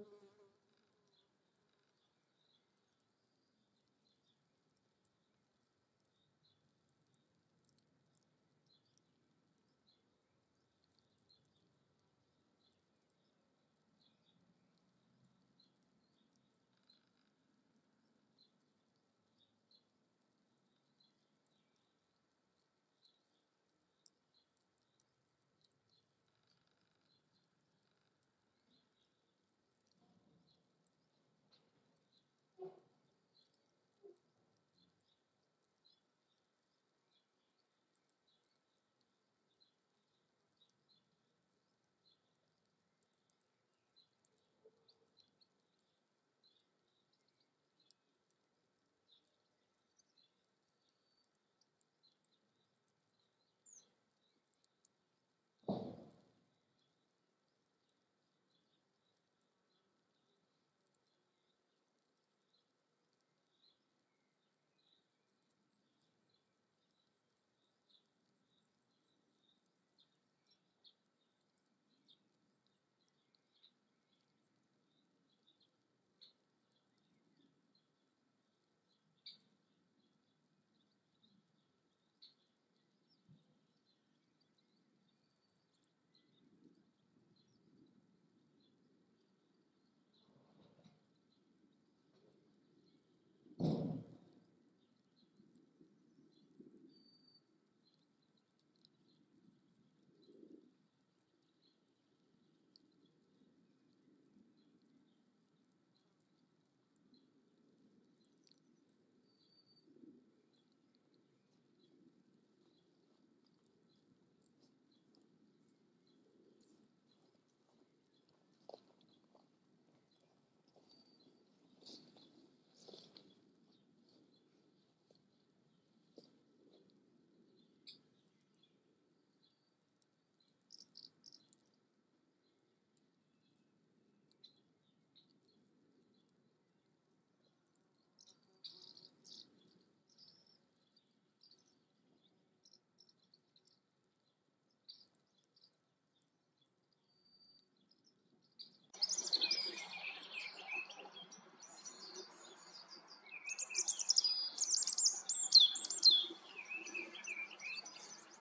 Mm-hmm.